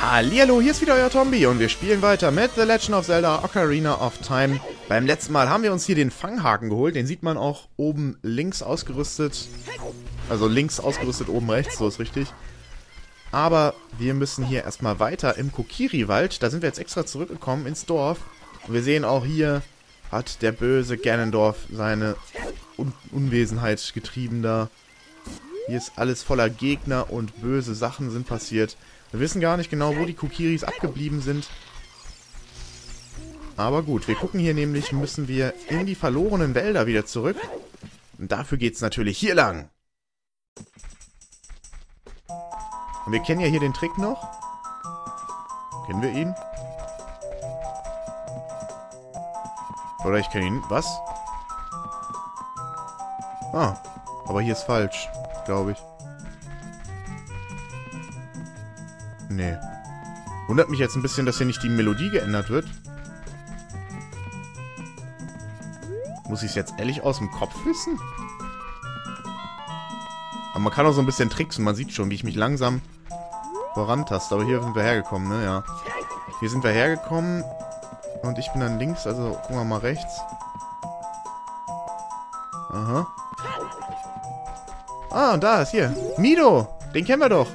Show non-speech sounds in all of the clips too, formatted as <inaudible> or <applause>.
Hallihallo, hier ist wieder euer Tombi und wir spielen weiter mit The Legend of Zelda Ocarina of Time. Beim letzten Mal haben wir uns hier den Fanghaken geholt, den sieht man auch oben links ausgerüstet. Also links ausgerüstet, oben rechts, so ist richtig. Aber wir müssen hier erstmal weiter im Kokiri-Wald. Da sind wir jetzt extra zurückgekommen ins Dorf. Und wir sehen auch hier hat der böse Ganondorf seine Un Unwesenheit getrieben da. Hier ist alles voller Gegner und böse Sachen sind passiert. Wir wissen gar nicht genau, wo die Kokiris abgeblieben sind. Aber gut, wir gucken hier nämlich, müssen wir in die verlorenen Wälder wieder zurück. Und dafür geht es natürlich hier lang. Und wir kennen ja hier den Trick noch. Kennen wir ihn? Oder ich kenne ihn. Was? Ah, aber hier ist falsch, glaube ich. Nee. Wundert mich jetzt ein bisschen, dass hier nicht die Melodie geändert wird. Muss ich es jetzt ehrlich aus dem Kopf wissen? Aber man kann auch so ein bisschen tricksen. Man sieht schon, wie ich mich langsam vorantaste. Aber hier sind wir hergekommen, ne? Ja. Hier sind wir hergekommen. Und ich bin dann links, also gucken wir mal rechts. Aha. Ah, und da ist hier. Mido! Den kennen wir doch.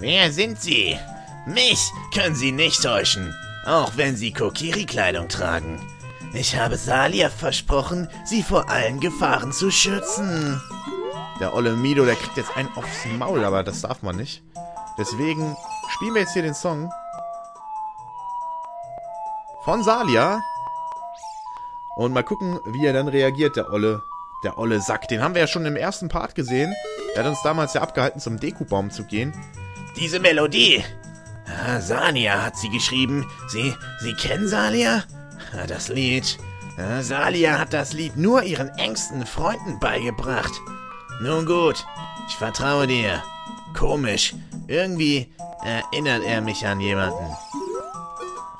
Wer sind Sie? Mich können Sie nicht täuschen, auch wenn Sie Kokiri-Kleidung tragen. Ich habe Salia versprochen, Sie vor allen Gefahren zu schützen. Der olle Mido, der kriegt jetzt einen aufs Maul, aber das darf man nicht. Deswegen spielen wir jetzt hier den Song von Salia. Und mal gucken, wie er dann reagiert, der olle, der olle Sack. Den haben wir ja schon im ersten Part gesehen. Er hat uns damals ja abgehalten, zum Dekubaum zu gehen. Diese Melodie. Ah, Salia hat sie geschrieben. Sie, Sie kennen Salia? Ah, das Lied. Ah, Salia hat das Lied nur ihren engsten Freunden beigebracht. Nun gut, ich vertraue dir. Komisch. Irgendwie erinnert er mich an jemanden.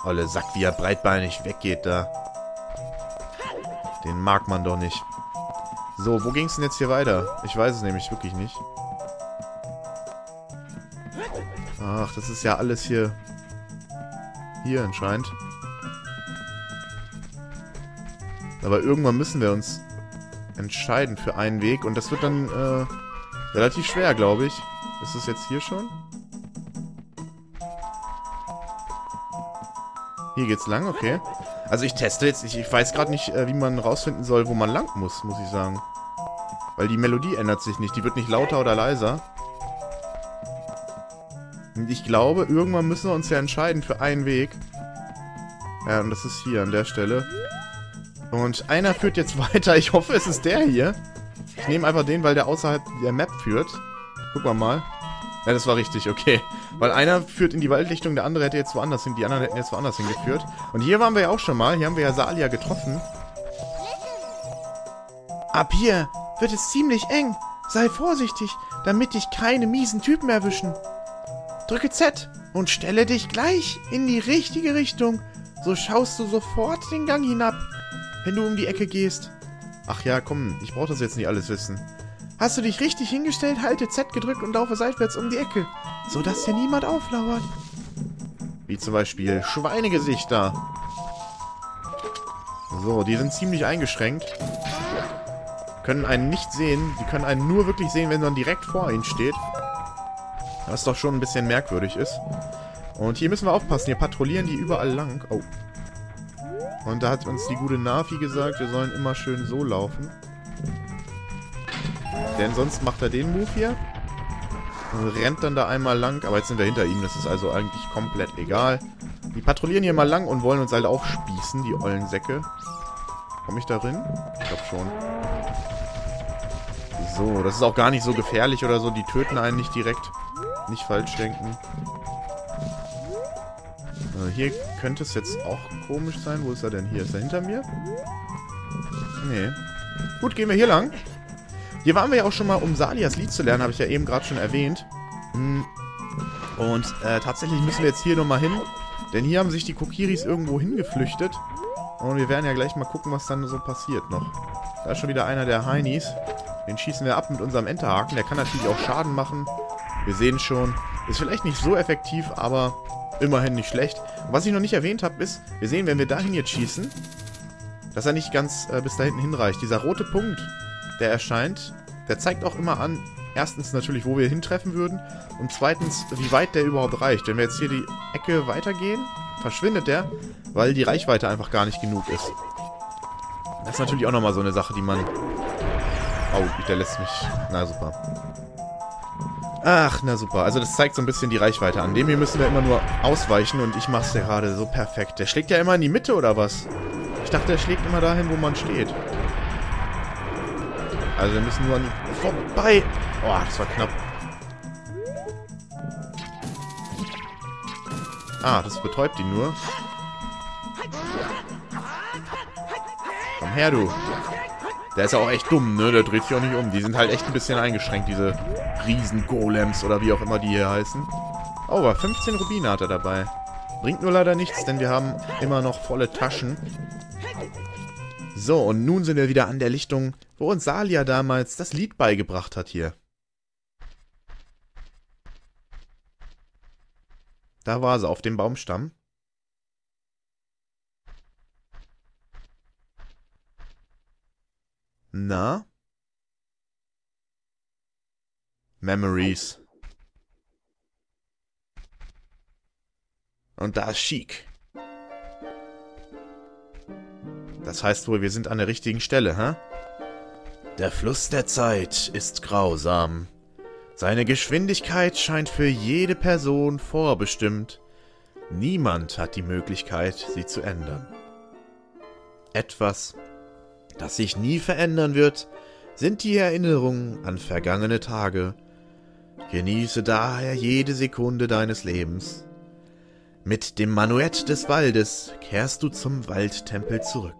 Olle Sack, wie er breitbeinig weggeht da. Den mag man doch nicht. So, wo ging's denn jetzt hier weiter? Ich weiß es nämlich wirklich nicht. Ach, das ist ja alles hier... Hier anscheinend. Aber irgendwann müssen wir uns entscheiden für einen Weg. Und das wird dann äh, relativ schwer, glaube ich. Ist es jetzt hier schon? Hier geht's lang, okay. Also ich teste jetzt, ich, ich weiß gerade nicht, äh, wie man rausfinden soll, wo man lang muss, muss ich sagen. Weil die Melodie ändert sich nicht. Die wird nicht lauter oder leiser. Und ich glaube, irgendwann müssen wir uns ja entscheiden für einen Weg. Ja, und das ist hier an der Stelle. Und einer führt jetzt <laughs> weiter. Ich hoffe, es ist der hier. Ich nehme einfach den, weil der außerhalb der Map führt. Gucken wir mal. Ja, das war richtig, okay. Weil einer führt in die Waldlichtung, der andere hätte jetzt woanders hin, die anderen hätten jetzt woanders hingeführt. Und hier waren wir ja auch schon mal. Hier haben wir ja Salia getroffen. Ab hier wird es ziemlich eng. Sei vorsichtig, damit dich keine miesen Typen erwischen. Drücke Z und stelle dich gleich in die richtige Richtung. So schaust du sofort den Gang hinab, wenn du um die Ecke gehst. Ach ja, komm, ich brauche das jetzt nicht alles wissen. Hast du dich richtig hingestellt, halte Z gedrückt und laufe seitwärts um die Ecke, sodass dir niemand auflauert. Wie zum Beispiel Schweinegesichter. So, die sind ziemlich eingeschränkt. Können einen nicht sehen. Die können einen nur wirklich sehen, wenn man direkt vor ihnen steht. Was doch schon ein bisschen merkwürdig ist. Und hier müssen wir aufpassen. Hier patrouillieren die überall lang. Oh. Und da hat uns die gute Navi gesagt, wir sollen immer schön so laufen. Denn sonst macht er den Move hier. Und rennt dann da einmal lang. Aber jetzt sind wir hinter ihm. Das ist also eigentlich komplett egal. Die patrouillieren hier mal lang und wollen uns halt aufspießen, die ollen Säcke. Komme ich da drin? Ich glaube schon. So, das ist auch gar nicht so gefährlich oder so. Die töten einen nicht direkt. Nicht falsch denken. Äh, hier könnte es jetzt auch komisch sein. Wo ist er denn? Hier ist er hinter mir? Nee. Gut, gehen wir hier lang. Hier waren wir ja auch schon mal, um Salias Lied zu lernen, habe ich ja eben gerade schon erwähnt. Hm. Und äh, tatsächlich müssen wir jetzt hier nochmal hin. Denn hier haben sich die Kokiris irgendwo hingeflüchtet. Und wir werden ja gleich mal gucken, was dann so passiert noch. Da ist schon wieder einer der Heinis. Den schießen wir ab mit unserem Enterhaken. Der kann natürlich auch Schaden machen. Wir sehen schon, ist vielleicht nicht so effektiv, aber immerhin nicht schlecht. Was ich noch nicht erwähnt habe, ist, wir sehen, wenn wir dahin jetzt schießen, dass er nicht ganz äh, bis da hinten hinreicht. Dieser rote Punkt, der erscheint, der zeigt auch immer an, erstens natürlich, wo wir hintreffen würden und zweitens, wie weit der überhaupt reicht. Wenn wir jetzt hier die Ecke weitergehen, verschwindet der, weil die Reichweite einfach gar nicht genug ist. Das ist natürlich auch nochmal so eine Sache, die man... Oh, der lässt mich... Na, super. Ach, na super. Also das zeigt so ein bisschen die Reichweite an. Dem hier müssen wir immer nur ausweichen und ich mach's ja gerade so perfekt. Der schlägt ja immer in die Mitte, oder was? Ich dachte, er schlägt immer dahin, wo man steht. Also wir müssen nur an die... Vorbei! Oh, das war knapp. Ah, das betäubt ihn nur. Komm her, du. Der ist ja auch echt dumm, ne? Der dreht sich auch nicht um. Die sind halt echt ein bisschen eingeschränkt, diese Riesen-Golems oder wie auch immer die hier heißen. Oh, aber 15 Rubine hat er dabei. Bringt nur leider nichts, denn wir haben immer noch volle Taschen. So, und nun sind wir wieder an der Lichtung, wo uns Salia damals das Lied beigebracht hat hier. Da war sie, auf dem Baumstamm. Na? Memories. Und da ist Chic. Das heißt wohl, wir sind an der richtigen Stelle, hä? Der Fluss der Zeit ist grausam. Seine Geschwindigkeit scheint für jede Person vorbestimmt. Niemand hat die Möglichkeit, sie zu ändern. Etwas, das sich nie verändern wird, sind die Erinnerungen an vergangene Tage. Genieße daher jede Sekunde deines Lebens. Mit dem Manuett des Waldes kehrst du zum Waldtempel zurück.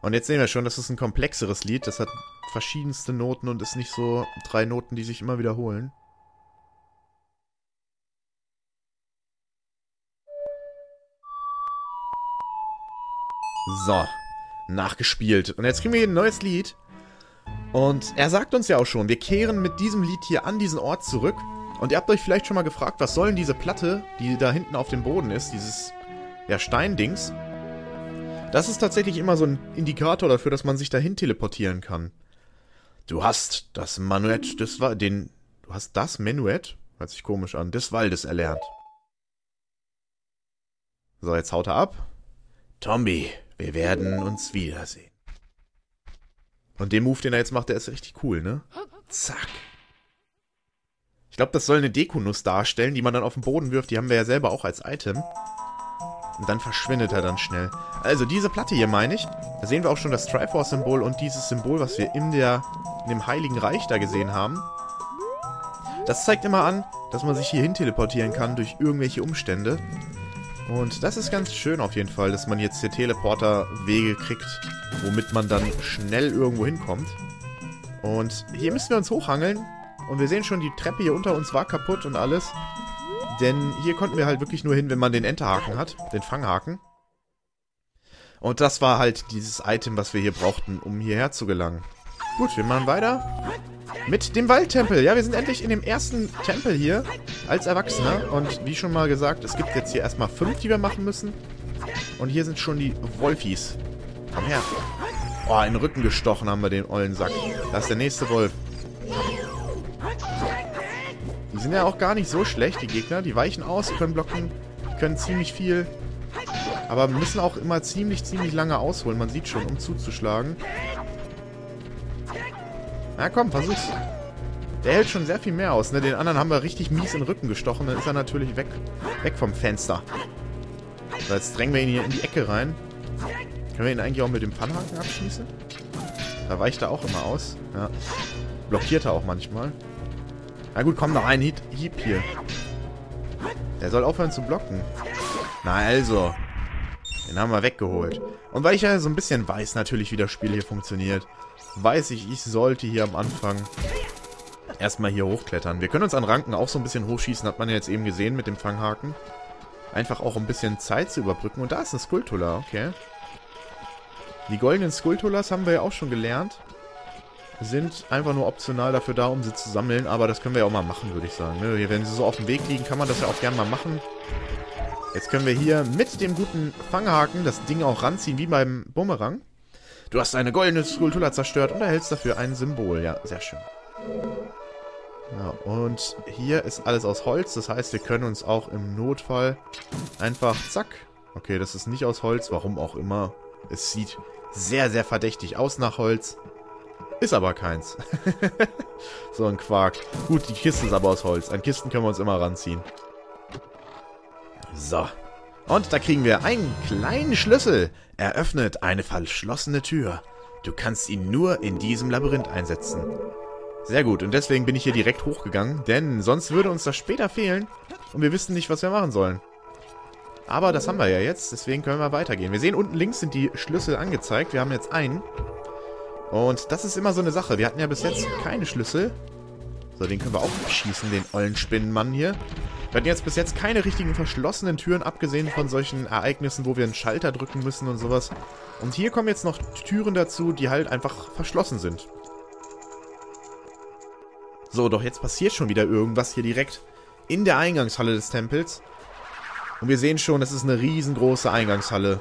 Und jetzt sehen wir schon, das ist ein komplexeres Lied. Das hat verschiedenste Noten und ist nicht so drei Noten, die sich immer wiederholen. So, nachgespielt. Und jetzt kriegen wir hier ein neues Lied. Und er sagt uns ja auch schon, wir kehren mit diesem Lied hier an diesen Ort zurück. Und ihr habt euch vielleicht schon mal gefragt, was soll denn diese Platte, die da hinten auf dem Boden ist, dieses ja, Steindings? Das ist tatsächlich immer so ein Indikator dafür, dass man sich dahin teleportieren kann. Du hast das Manuett des den, du hast das Menuett, hört sich komisch an, des Waldes erlernt. So, jetzt haut er ab. Tombi, wir werden uns wiedersehen. Und den Move, den er jetzt macht, der ist richtig cool, ne? Zack. Ich glaube, das soll eine Dekonuss darstellen, die man dann auf den Boden wirft. Die haben wir ja selber auch als Item. Und dann verschwindet er dann schnell. Also diese Platte hier meine ich. Da sehen wir auch schon das Triforce-Symbol und dieses Symbol, was wir in, der, in dem Heiligen Reich da gesehen haben. Das zeigt immer an, dass man sich hierhin teleportieren kann durch irgendwelche Umstände. Und das ist ganz schön auf jeden Fall, dass man jetzt hier Teleporter-Wege kriegt, womit man dann schnell irgendwo hinkommt. Und hier müssen wir uns hochhangeln. Und wir sehen schon, die Treppe hier unter uns war kaputt und alles. Denn hier konnten wir halt wirklich nur hin, wenn man den Enterhaken hat, den Fanghaken. Und das war halt dieses Item, was wir hier brauchten, um hierher zu gelangen. Gut, wir machen weiter mit dem Waldtempel. Ja, wir sind endlich in dem ersten Tempel hier als Erwachsener. Und wie schon mal gesagt, es gibt jetzt hier erstmal fünf, die wir machen müssen. Und hier sind schon die Wolfis. Komm her. Oh, in den Rücken gestochen haben wir den ollen Sack. Da ist der nächste Wolf. Die sind ja auch gar nicht so schlecht, die Gegner. Die weichen aus, können blocken, können ziemlich viel. Aber müssen auch immer ziemlich, ziemlich lange ausholen. Man sieht schon, um zuzuschlagen. Na komm, versuch's. Der hält schon sehr viel mehr aus, ne? Den anderen haben wir richtig mies in den Rücken gestochen. Dann ist er natürlich weg, weg vom Fenster. So, jetzt drängen wir ihn hier in die Ecke rein. Können wir ihn eigentlich auch mit dem Pfannhaken abschießen? Da weicht er auch immer aus. Ja. Blockiert er auch manchmal. Na gut, komm, noch ein Hieb hier. Der soll aufhören zu blocken. Na also. Den haben wir weggeholt. Und weil ich ja so ein bisschen weiß natürlich, wie das Spiel hier funktioniert, weiß ich, ich sollte hier am Anfang erstmal hier hochklettern. Wir können uns an Ranken auch so ein bisschen hochschießen, hat man ja jetzt eben gesehen mit dem Fanghaken. Einfach auch ein bisschen Zeit zu überbrücken. Und da ist ein Skulltula, okay. Die goldenen Skulptulas haben wir ja auch schon gelernt. Sind einfach nur optional dafür da, um sie zu sammeln. Aber das können wir ja auch mal machen, würde ich sagen. Ne? Wenn sie so auf dem Weg liegen, kann man das ja auch gerne mal machen. Jetzt können wir hier mit dem guten Fanghaken das Ding auch ranziehen, wie beim Bumerang. Du hast eine goldene Skulptula zerstört und erhältst dafür ein Symbol. Ja, sehr schön. Ja, und hier ist alles aus Holz. Das heißt, wir können uns auch im Notfall einfach... Zack. Okay, das ist nicht aus Holz. Warum auch immer. Es sieht sehr, sehr verdächtig aus nach Holz. Ist aber keins. <laughs> so ein Quark. Gut, die Kiste ist aber aus Holz. An Kisten können wir uns immer ranziehen. So. Und da kriegen wir einen kleinen Schlüssel. Eröffnet eine verschlossene Tür. Du kannst ihn nur in diesem Labyrinth einsetzen. Sehr gut, und deswegen bin ich hier direkt hochgegangen, denn sonst würde uns das später fehlen und wir wissen nicht, was wir machen sollen. Aber das haben wir ja jetzt, deswegen können wir weitergehen. Wir sehen, unten links sind die Schlüssel angezeigt. Wir haben jetzt einen. Und das ist immer so eine Sache. Wir hatten ja bis jetzt keine Schlüssel. So, den können wir auch schießen, den ollen Spinnenmann hier. Wir hatten jetzt bis jetzt keine richtigen verschlossenen Türen, abgesehen von solchen Ereignissen, wo wir einen Schalter drücken müssen und sowas. Und hier kommen jetzt noch Türen dazu, die halt einfach verschlossen sind. So, doch jetzt passiert schon wieder irgendwas hier direkt in der Eingangshalle des Tempels. Und wir sehen schon, das ist eine riesengroße Eingangshalle.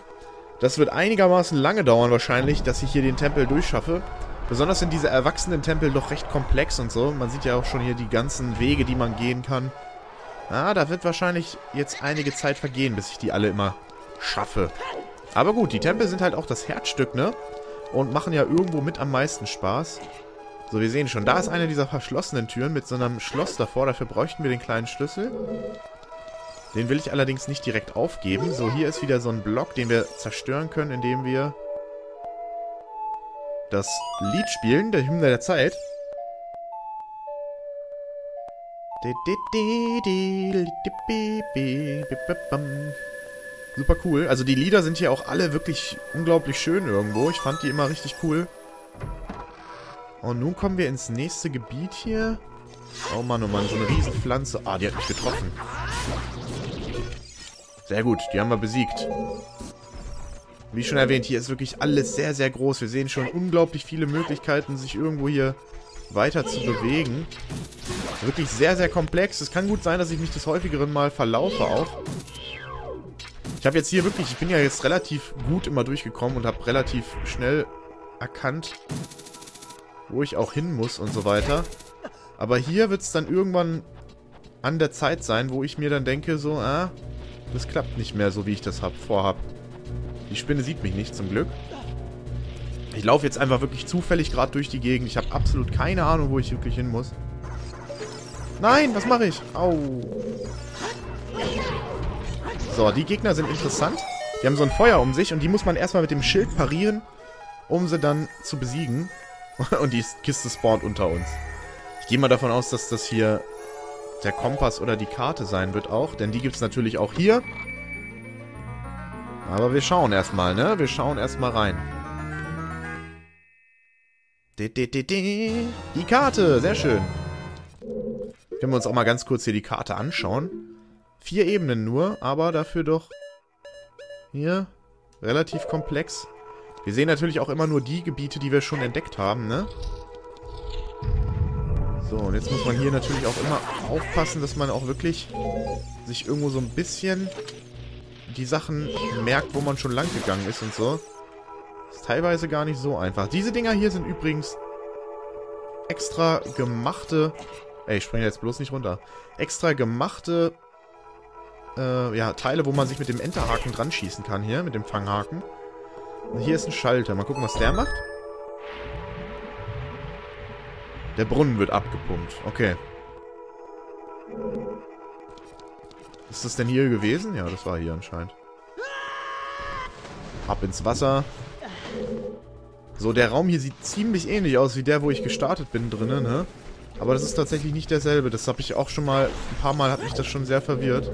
Das wird einigermaßen lange dauern wahrscheinlich, dass ich hier den Tempel durchschaffe. Besonders sind diese erwachsenen Tempel doch recht komplex und so. Man sieht ja auch schon hier die ganzen Wege, die man gehen kann. Ah, da wird wahrscheinlich jetzt einige Zeit vergehen, bis ich die alle immer schaffe. Aber gut, die Tempel sind halt auch das Herzstück, ne? Und machen ja irgendwo mit am meisten Spaß. So, wir sehen schon, da ist eine dieser verschlossenen Türen mit so einem Schloss davor. Dafür bräuchten wir den kleinen Schlüssel. Den will ich allerdings nicht direkt aufgeben. So, hier ist wieder so ein Block, den wir zerstören können, indem wir das Lied spielen, der Hymne der Zeit. Super cool. Also die Lieder sind hier auch alle wirklich unglaublich schön irgendwo. Ich fand die immer richtig cool. Und nun kommen wir ins nächste Gebiet hier. Oh Mann, oh Mann, so eine Riesenpflanze. Ah, die hat mich getroffen. Sehr gut, die haben wir besiegt. Wie schon erwähnt, hier ist wirklich alles sehr, sehr groß. Wir sehen schon unglaublich viele Möglichkeiten, sich irgendwo hier weiter zu bewegen. Wirklich sehr, sehr komplex. Es kann gut sein, dass ich mich des häufigeren mal verlaufe auch. Ich habe jetzt hier wirklich, ich bin ja jetzt relativ gut immer durchgekommen und habe relativ schnell erkannt, wo ich auch hin muss und so weiter. Aber hier wird es dann irgendwann an der Zeit sein, wo ich mir dann denke, so, ah, das klappt nicht mehr so, wie ich das hab, vorhab. Die Spinne sieht mich nicht, zum Glück. Ich laufe jetzt einfach wirklich zufällig gerade durch die Gegend. Ich habe absolut keine Ahnung, wo ich wirklich hin muss. Nein, was mache ich? Au. So, die Gegner sind interessant. Die haben so ein Feuer um sich und die muss man erstmal mit dem Schild parieren, um sie dann zu besiegen. <laughs> Und die Kiste spawnt unter uns. Ich gehe mal davon aus, dass das hier der Kompass oder die Karte sein wird auch, denn die gibt es natürlich auch hier. Aber wir schauen erstmal, ne? Wir schauen erstmal rein. Die Karte, sehr schön. Können wir uns auch mal ganz kurz hier die Karte anschauen. Vier Ebenen nur, aber dafür doch hier relativ komplex. Wir sehen natürlich auch immer nur die Gebiete, die wir schon entdeckt haben, ne? So, und jetzt muss man hier natürlich auch immer aufpassen, dass man auch wirklich sich irgendwo so ein bisschen die Sachen merkt, wo man schon lang gegangen ist und so. Ist teilweise gar nicht so einfach. Diese Dinger hier sind übrigens extra gemachte... Ey, ich springe jetzt bloß nicht runter. Extra gemachte äh, ja, Teile, wo man sich mit dem Enterhaken dran schießen kann hier, mit dem Fanghaken. Und hier ist ein Schalter. Mal gucken, was der macht. Der Brunnen wird abgepumpt. Okay. Ist das denn hier gewesen? Ja, das war hier anscheinend. Ab ins Wasser. So, der Raum hier sieht ziemlich ähnlich aus wie der, wo ich gestartet bin drinnen, ne? Aber das ist tatsächlich nicht derselbe. Das habe ich auch schon mal... Ein paar Mal hat mich das schon sehr verwirrt.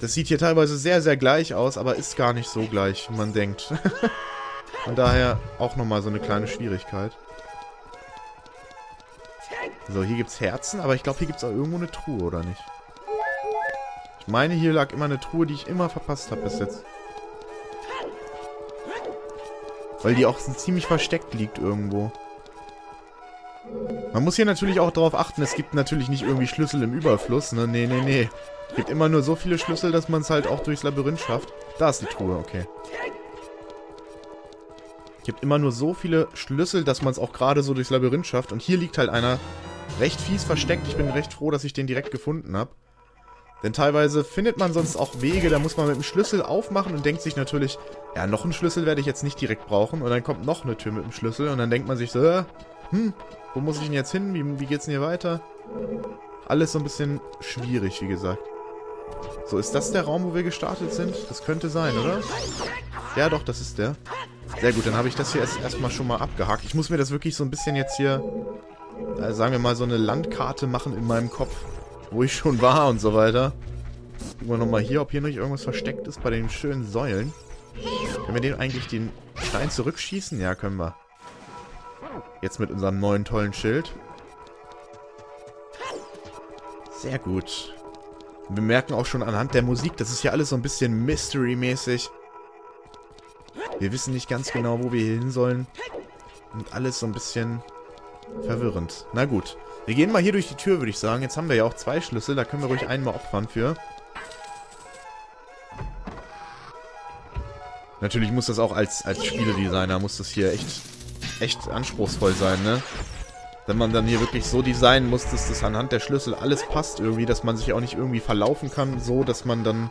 Das sieht hier teilweise sehr, sehr gleich aus, aber ist gar nicht so gleich, wie man denkt. <laughs> Von daher auch nochmal so eine kleine Schwierigkeit. So, hier gibt es Herzen, aber ich glaube, hier gibt es auch irgendwo eine Truhe, oder nicht? Meine, hier lag immer eine Truhe, die ich immer verpasst habe bis jetzt. Weil die auch ziemlich versteckt liegt irgendwo. Man muss hier natürlich auch darauf achten, es gibt natürlich nicht irgendwie Schlüssel im Überfluss, ne? Nee, nee, nee. Es gibt immer nur so viele Schlüssel, dass man es halt auch durchs Labyrinth schafft. Da ist die Truhe, okay. Es gibt immer nur so viele Schlüssel, dass man es auch gerade so durchs Labyrinth schafft. Und hier liegt halt einer recht fies versteckt. Ich bin recht froh, dass ich den direkt gefunden habe. Denn teilweise findet man sonst auch Wege, da muss man mit dem Schlüssel aufmachen und denkt sich natürlich, ja, noch einen Schlüssel werde ich jetzt nicht direkt brauchen. Und dann kommt noch eine Tür mit dem Schlüssel und dann denkt man sich so, äh, hm, wo muss ich denn jetzt hin? Wie, wie geht's denn hier weiter? Alles so ein bisschen schwierig, wie gesagt. So, ist das der Raum, wo wir gestartet sind? Das könnte sein, oder? Ja, doch, das ist der. Sehr gut, dann habe ich das hier erst erstmal schon mal abgehakt. Ich muss mir das wirklich so ein bisschen jetzt hier, äh, sagen wir mal, so eine Landkarte machen in meinem Kopf, wo ich schon war und so weiter. Gucken wir nochmal hier, ob hier noch irgendwas versteckt ist bei den schönen Säulen. Können wir den eigentlich den Stein zurückschießen? Ja, können wir. Jetzt mit unserem neuen tollen Schild. Sehr gut. Wir merken auch schon anhand der Musik, das ist ja alles so ein bisschen Mystery-mäßig. Wir wissen nicht ganz genau, wo wir hier hin sollen. Und alles so ein bisschen verwirrend. Na gut. Wir gehen mal hier durch die Tür, würde ich sagen. Jetzt haben wir ja auch zwei Schlüssel. Da können wir ruhig einen mal opfern für. Natürlich muss das auch als, als Spieledesigner, muss das hier echt, echt anspruchsvoll sein, ne? Wenn man dann hier wirklich so designen muss, dass das anhand der Schlüssel alles passt irgendwie, dass man sich auch nicht irgendwie verlaufen kann, so dass man dann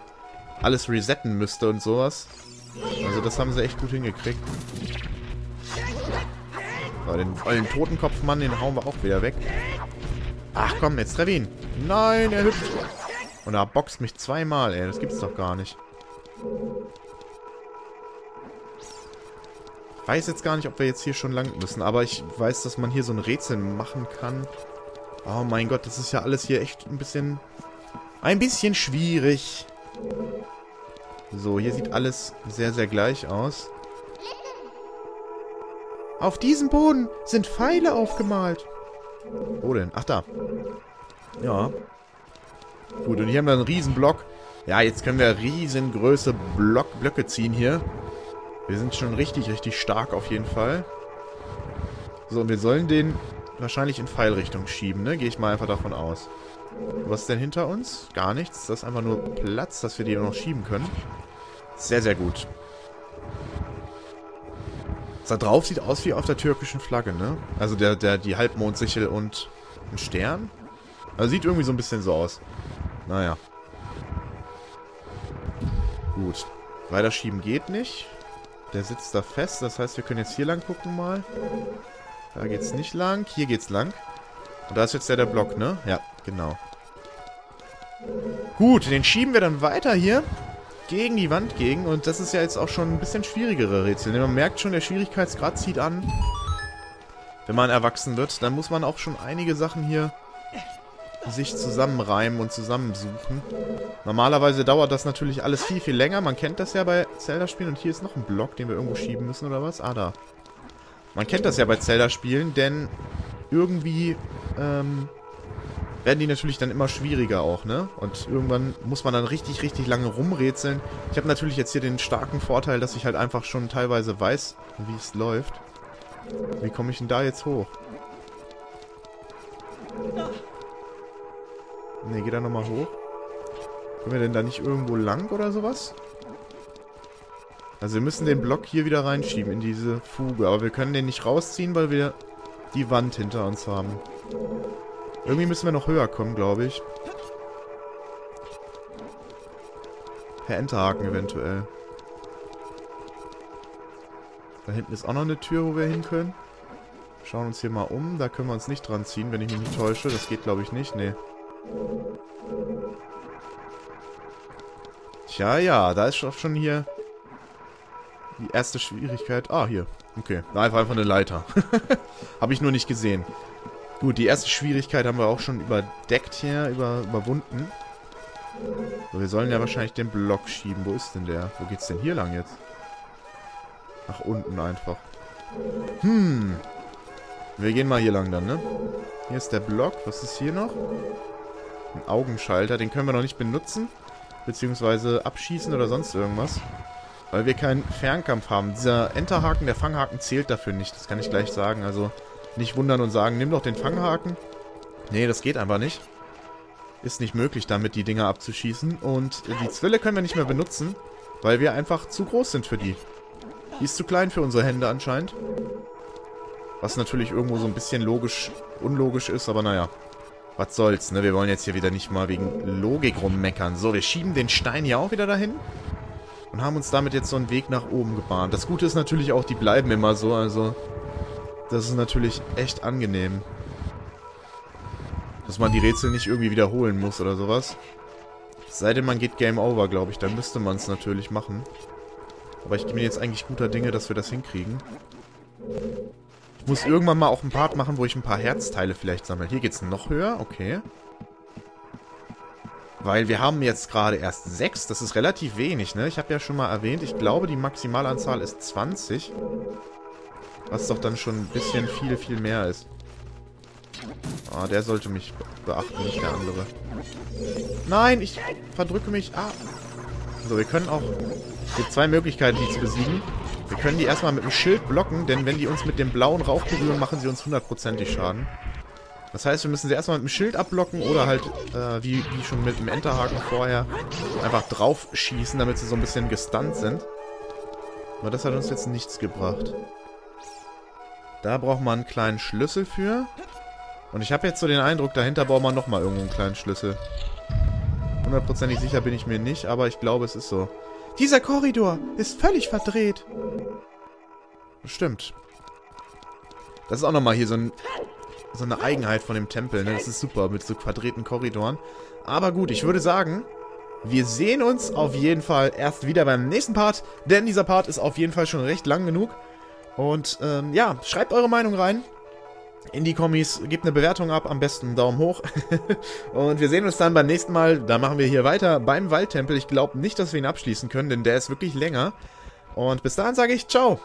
alles resetten müsste und sowas. Also das haben sie echt gut hingekriegt. So, den ollen Totenkopfmann, den hauen wir auch wieder weg. Ach komm, jetzt treff ihn. Nein, er hüpft. Und er boxt mich zweimal, ey. Das gibt's doch gar nicht. Ich weiß jetzt gar nicht, ob wir jetzt hier schon lang müssen, aber ich weiß, dass man hier so ein Rätsel machen kann. Oh mein Gott, das ist ja alles hier echt ein bisschen... Ein bisschen schwierig. So, hier sieht alles sehr, sehr gleich aus. Auf diesem Boden sind Pfeile aufgemalt. Wo denn? Ach, da. Ja. Gut, und hier haben wir einen riesen Block. Ja, jetzt können wir riesengroße Block Blöcke ziehen hier. Wir sind schon richtig, richtig stark auf jeden Fall. So, und wir sollen den wahrscheinlich in Pfeilrichtung schieben, ne? Gehe ich mal einfach davon aus. Was ist denn hinter uns? Gar nichts. Das ist einfach nur Platz, dass wir die noch schieben können. Sehr, sehr gut. Da drauf sieht aus wie auf der türkischen Flagge, ne? Also der, der, die Halbmondsichel und ein Stern. Also sieht irgendwie so ein bisschen so aus. Naja. Gut. Weiter schieben geht nicht. Der sitzt da fest. Das heißt, wir können jetzt hier lang gucken mal. Da geht's nicht lang. Hier geht's lang. Und da ist jetzt ja der Block, ne? Ja, genau. Gut, den schieben wir dann weiter hier gegen die Wand gegen. Und das ist ja jetzt auch schon ein bisschen schwierigere Rätsel. Denn man merkt schon, der Schwierigkeitsgrad zieht an. Wenn man erwachsen wird, dann muss man auch schon einige Sachen hier sich zusammenreimen und zusammensuchen. Normalerweise dauert das natürlich alles viel, viel länger. Man kennt das ja bei Zelda-Spielen. Und hier ist noch ein Block, den wir irgendwo schieben müssen, oder was? Ah, da. Man kennt das ja bei Zelda-Spielen, denn irgendwie ähm, werden die natürlich dann immer schwieriger auch, ne? Und irgendwann muss man dann richtig, richtig lange rumrätseln. Ich habe natürlich jetzt hier den starken Vorteil, dass ich halt einfach schon teilweise weiß, wie es läuft. Wie komme ich denn da jetzt hoch? Ne, geh da nochmal hoch. Können wir denn da nicht irgendwo lang oder sowas? Also wir müssen den Block hier wieder reinschieben in diese Fuge. Aber wir können den nicht rausziehen, weil wir die Wand hinter uns haben. Irgendwie müssen wir noch höher kommen, glaube ich. Per Enterhaken eventuell. Da hinten ist auch noch eine Tür, wo wir hin können. Schauen uns hier mal um. Da können wir uns nicht dran ziehen, wenn ich mich nicht täusche. Das geht, glaube ich, nicht. Nee. Tja, ja, da ist schon hier die erste Schwierigkeit. Ah, hier. Okay, einfach, einfach eine Leiter. <laughs> Habe ich nur nicht gesehen. Gut, die erste Schwierigkeit haben wir auch schon überdeckt hier, über, überwunden. So, wir sollen ja wahrscheinlich den Block schieben. Wo ist denn der? Wo geht's denn hier lang jetzt? Nach unten einfach. Hm. Wir gehen mal hier lang dann, ne? Hier ist der Block. Was ist hier noch? Ein Augenschalter. Den können wir noch nicht benutzen. Beziehungsweise abschießen oder sonst irgendwas. Weil wir keinen Fernkampf haben. Dieser Enterhaken, der Fanghaken zählt dafür nicht. Das kann ich gleich sagen. Also nicht wundern und sagen, nimm doch den Fanghaken. Nee, das geht einfach nicht. Ist nicht möglich, damit die Dinger abzuschießen. Und die Zwille können wir nicht mehr benutzen, weil wir einfach zu groß sind für die. Die ist zu klein für unsere Hände anscheinend. Was natürlich irgendwo so ein bisschen logisch, unlogisch ist, aber naja. Was soll's, ne? Wir wollen jetzt hier wieder nicht mal wegen Logik rummeckern. So, wir schieben den Stein hier auch wieder dahin. Und haben uns damit jetzt so einen Weg nach oben gebahnt. Das Gute ist natürlich auch, die bleiben immer so, also... Das ist natürlich echt angenehm. Dass man die Rätsel nicht irgendwie wiederholen muss oder sowas. Sei denn, man geht Game Over, glaube ich. Dann müsste man es natürlich machen. Aber ich bin jetzt eigentlich guter Dinge, dass wir das hinkriegen. Ich muss irgendwann mal auch einen Part machen, wo ich ein paar Herzteile vielleicht sammle. Hier geht es noch höher, okay. Weil wir haben jetzt gerade erst 6, das ist relativ wenig, ne? Ich habe ja schon mal erwähnt, ich glaube die Maximalanzahl ist 20. Was doch dann schon ein bisschen viel, viel mehr ist. Ah, der sollte mich beachten, nicht der andere. Nein, ich verdrücke mich. Ah. So, wir können auch... Es gibt zwei Möglichkeiten, die zu besiegen. Wir können die erstmal mit dem Schild blocken, denn wenn die uns mit dem blauen Rauch berühren, machen sie uns hundertprozentig Schaden. Das heißt, wir müssen sie erstmal mit dem Schild abblocken oder halt, äh, wie, wie schon mit dem Enterhaken vorher, einfach drauf schießen, damit sie so ein bisschen gestunt sind. Aber das hat uns jetzt nichts gebracht. Da braucht man einen kleinen Schlüssel für. Und ich habe jetzt so den Eindruck, dahinter braucht man nochmal irgendwo einen kleinen Schlüssel. Hundertprozentig sicher bin ich mir nicht, aber ich glaube, es ist so. Dieser Korridor ist völlig verdreht. Stimmt. Das ist auch nochmal hier so, ein, so eine Eigenheit von dem Tempel. Ne? Das ist super mit so verdrehten Korridoren. Aber gut, ich würde sagen, wir sehen uns auf jeden Fall erst wieder beim nächsten Part. Denn dieser Part ist auf jeden Fall schon recht lang genug. Und ähm, ja, schreibt eure Meinung rein in die Kommis, gebt eine Bewertung ab, am besten einen Daumen hoch. <laughs> und wir sehen uns dann beim nächsten Mal. Da machen wir hier weiter beim Waldtempel. Ich glaube nicht, dass wir ihn abschließen können, denn der ist wirklich länger. Und bis dahin sage ich ciao.